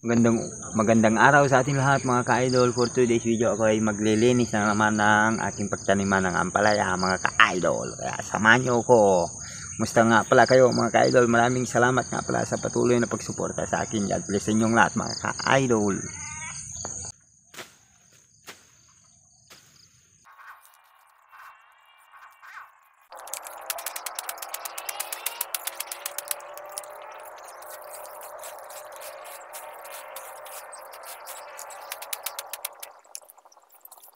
Magandang, magandang araw sa ating lahat mga ka-idol. For today's video ako ay maglilinis na naman ng ating pagtaniman ng ampalaya mga ka-idol. Kaya samahan nyo ko. Musta nga pala kayo mga ka-idol. Maraming salamat nga pala sa patuloy na pagsuporta sa akin. God bless inyong lahat mga ka-idol.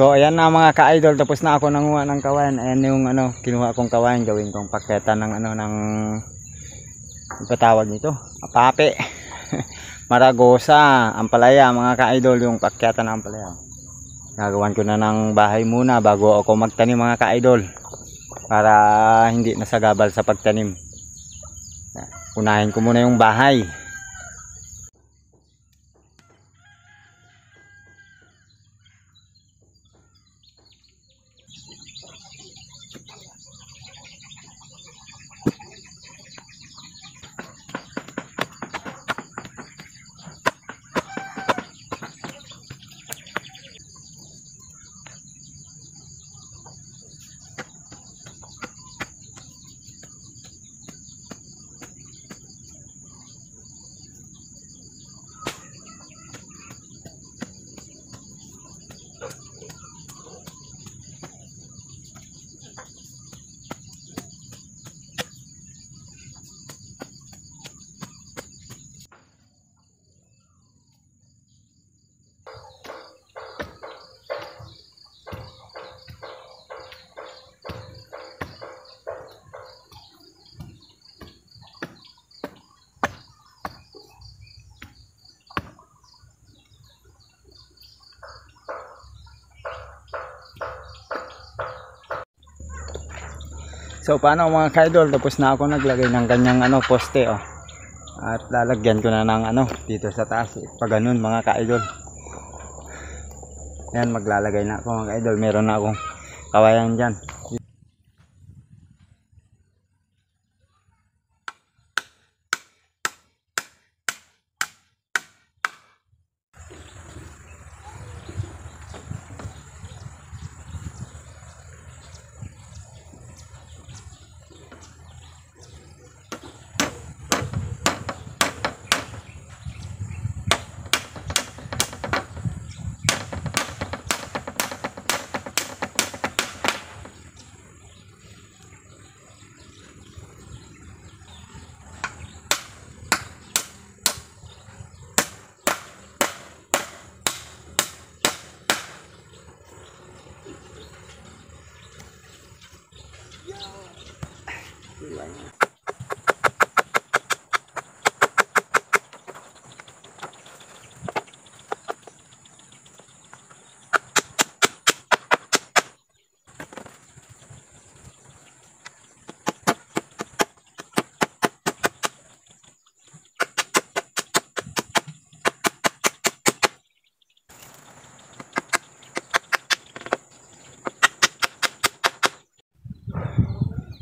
So ayan na mga ka-idol, tapos na ako nanguha ng kawayan. Ayan yung ano, kinuha kong kawayan, gawin kong paketa ng ano ng ano ba tawag nito? Apape. Maragosa, ampalaya mga ka-idol yung pakyata ng ampalaya. Gagawan ko na ng bahay muna bago ako magtanim mga ka-idol. Para hindi nasagabal sa pagtanim. Unahin ko muna yung bahay. So paano mga kaidol tapos na ako naglagay ng kanyang ano poste oh. At lalagyan ko na ng ano dito sa taas pag ganun mga kaidol. Yan maglalagay na ako mga kaidol. Meron na akong kawayan diyan.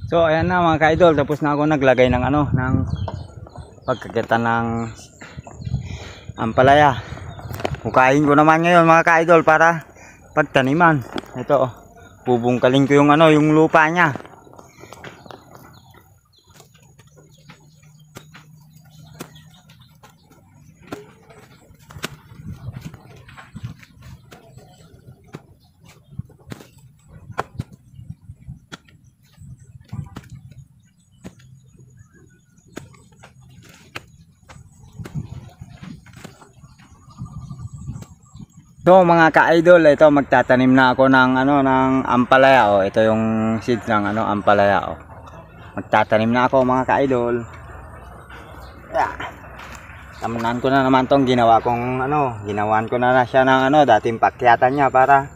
So ayan na mga ka-idol, tapos na ako naglagay ng ano, ng pagkakita ng ampalaya. Hukain ko naman ngayon mga ka-idol para pagtaniman. Ito, oh, bubungkalin ko yung ano, yung lupa niya. So mga ka-idol, ito magtatanim na ako ng ano ng ampalaya oh. Ito yung seeds ng ano ampalaya oh. Magtatanim na ako mga ka-idol. Yeah. Tamanan ko na naman tong ginawa kong ano, ginawan ko na, na siya ng ano, dating pakyatan niya para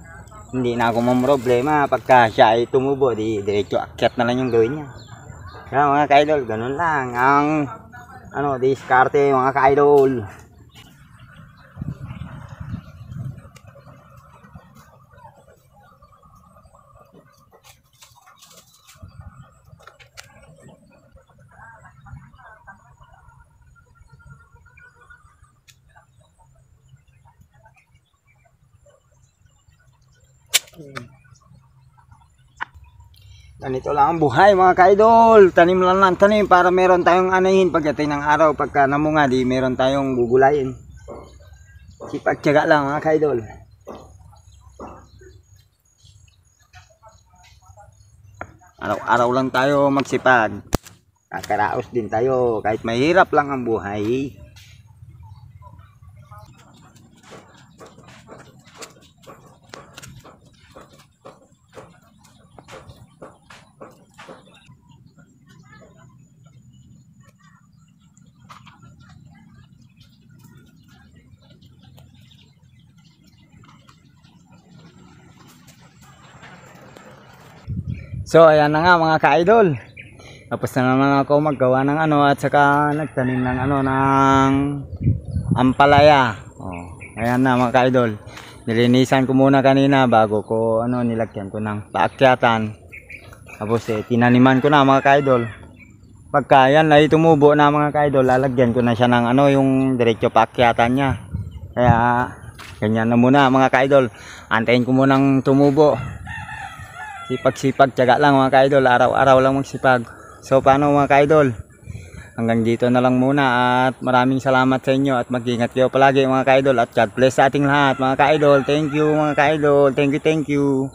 hindi na ako problema pagka siya ay tumubo, di diretso akyat na lang yung gawin niya. Kaya mga ka-idol, ganun lang ang ano, diskarte mga ka-idol. Ganito lang ang buhay mga kaidol. Tanim lang ng tanim para meron tayong anahin pagdating ng araw. Pagka namunga, di meron tayong gugulayin. Sipag-tsaga lang mga kaidol. Araw-araw lang tayo magsipag. Kakaraos din tayo kahit mahirap lang ang buhay. So ayan na nga mga ka-idol. Tapos na naman ako maggawa ng ano at saka nagtanim ng ano ng ampalaya. Oh, ayan na mga ka-idol. Nilinisan ko muna kanina bago ko ano nilagyan ko ng paakyatan. Tapos eh tinaniman ko na mga ka-idol. Pagka yan ay tumubo na mga ka-idol, lalagyan ko na siya ng ano yung diretso paakyatan niya. Kaya ganyan na muna mga ka-idol. Antayin ko munang tumubo sipag-sipag, tiyaga lang mga ka-idol, araw-araw lang magsipag. So paano mga ka-idol? Hanggang dito na lang muna at maraming salamat sa inyo at mag-ingat kayo palagi mga ka-idol at God bless sa ating lahat mga ka-idol. Thank you mga ka-idol. Thank you, thank you.